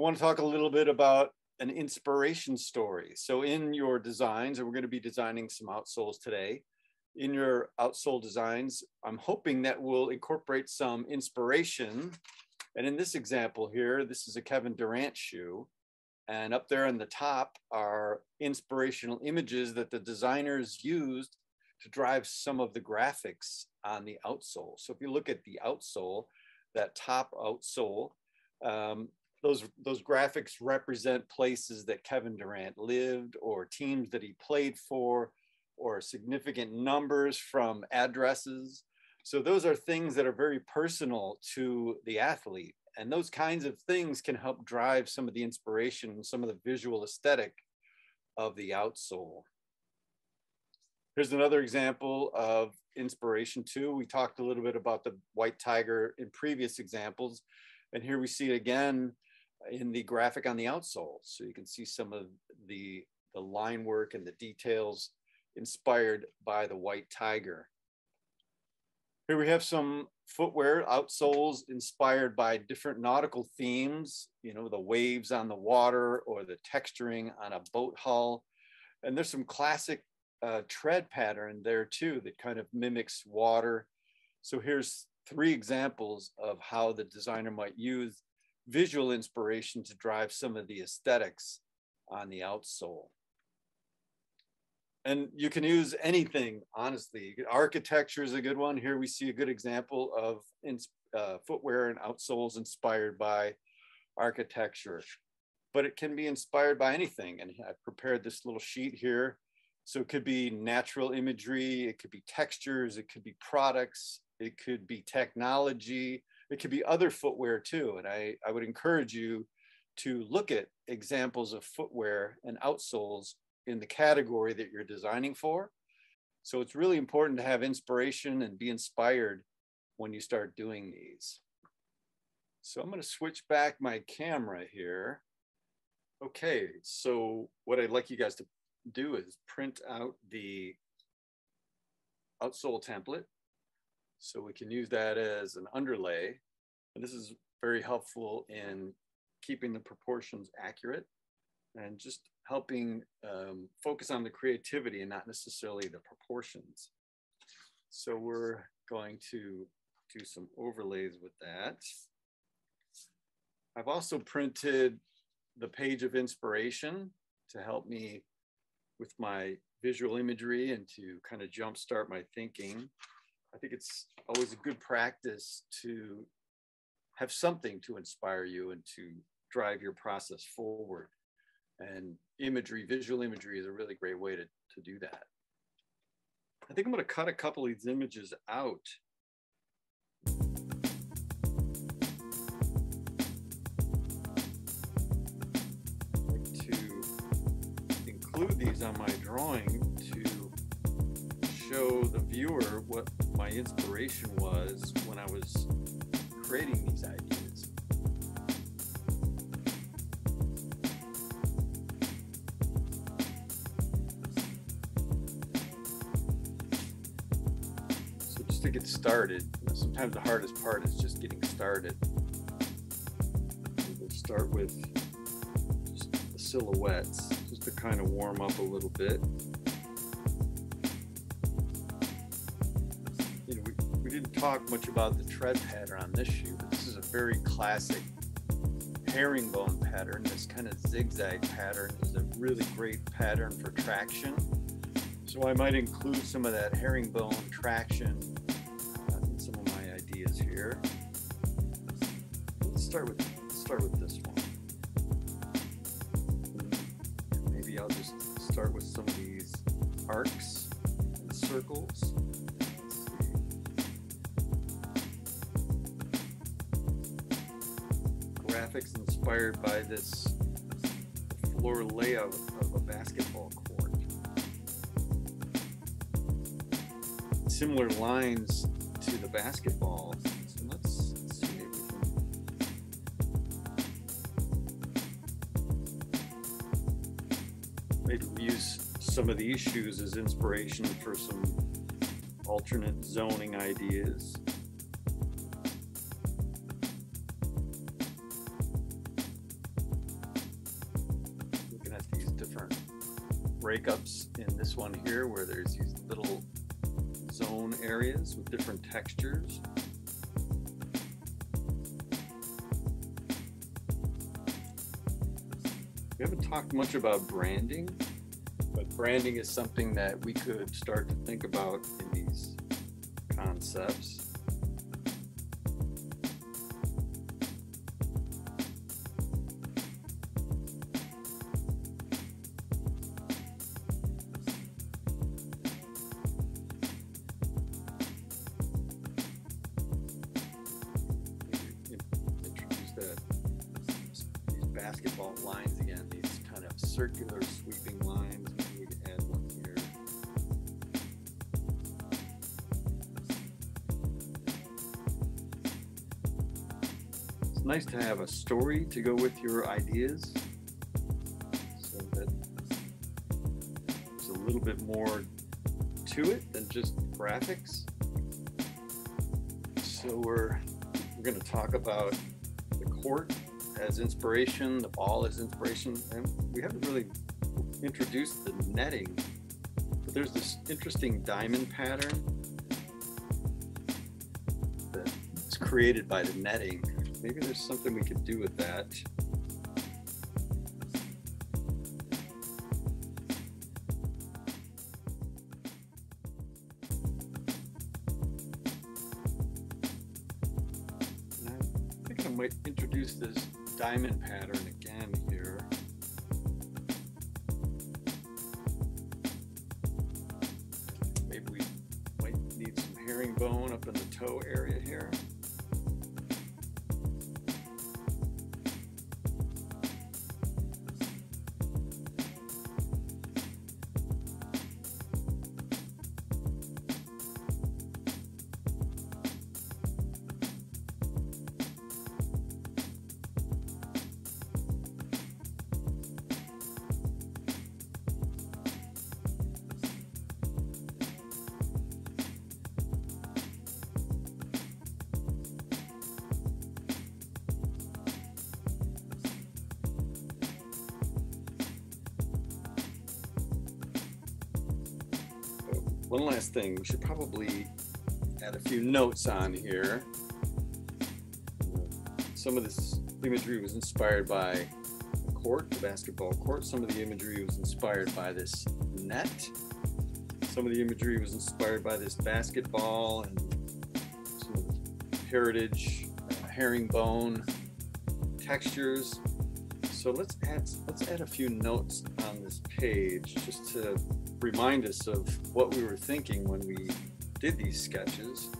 I want to talk a little bit about an inspiration story. So in your designs, and we're going to be designing some outsoles today, in your outsole designs, I'm hoping that we'll incorporate some inspiration. And in this example here, this is a Kevin Durant shoe. And up there on the top are inspirational images that the designers used to drive some of the graphics on the outsole. So if you look at the outsole, that top outsole, um, those those graphics represent places that Kevin Durant lived or teams that he played for or significant numbers from addresses. So those are things that are very personal to the athlete. And those kinds of things can help drive some of the inspiration, some of the visual aesthetic of the outsole. Here's another example of inspiration too. We talked a little bit about the white tiger in previous examples. And here we see it again in the graphic on the outsole. So you can see some of the, the line work and the details inspired by the white tiger. Here we have some footwear outsoles inspired by different nautical themes, you know, the waves on the water or the texturing on a boat hull. And there's some classic uh, tread pattern there too that kind of mimics water. So here's three examples of how the designer might use visual inspiration to drive some of the aesthetics on the outsole. And you can use anything, honestly. Architecture is a good one. Here we see a good example of uh, footwear and outsoles inspired by architecture. But it can be inspired by anything. And I prepared this little sheet here. So it could be natural imagery, it could be textures, it could be products, it could be technology, it could be other footwear too. And I, I would encourage you to look at examples of footwear and outsoles in the category that you're designing for. So it's really important to have inspiration and be inspired when you start doing these. So I'm going to switch back my camera here. Okay, so what I'd like you guys to do is print out the outsole template so we can use that as an underlay. And this is very helpful in keeping the proportions accurate and just helping um, focus on the creativity and not necessarily the proportions. So we're going to do some overlays with that. I've also printed the page of inspiration to help me with my visual imagery and to kind of jumpstart my thinking. I think it's always a good practice to have something to inspire you and to drive your process forward. And imagery, visual imagery is a really great way to, to do that. I think I'm going to cut a couple of these images out. to include these on my drawing show the viewer what my inspiration was when I was creating these ideas. So just to get started, sometimes the hardest part is just getting started. We'll start with just the silhouettes, just to kind of warm up a little bit. Talk much about the tread pattern on this shoe, but this is a very classic herringbone pattern. This kind of zigzag pattern is a really great pattern for traction. So I might include some of that herringbone traction uh, in some of my ideas here. Let's start with let's start with this one. Maybe I'll just start with some of these arcs and circles. Graphics inspired by this floor layout of a basketball court. Similar lines to the basketball. So let's, see we can maybe we use some of these shoes as inspiration for some alternate zoning ideas. Breakups in this one here where there's these little zone areas with different textures. We haven't talked much about branding, but branding is something that we could start to think about in these concepts. Basketball lines again, these kind of circular sweeping lines. We could add one here. It's nice to have a story to go with your ideas so that there's a little bit more to it than just graphics. So we're we're going to talk about the court as inspiration, the ball as inspiration, and we haven't really introduced the netting. But there's this interesting diamond pattern that's created by the netting. Maybe there's something we could do with that. Might introduce this diamond pattern again here. Maybe we might need some herringbone up in the toe area here. One last thing, we should probably add a few notes on here. Some of this imagery was inspired by the court, the basketball court. Some of the imagery was inspired by this net. Some of the imagery was inspired by this basketball and some heritage uh, herringbone textures. So let's add let's add a few notes on this page just to remind us of what we were thinking when we did these sketches.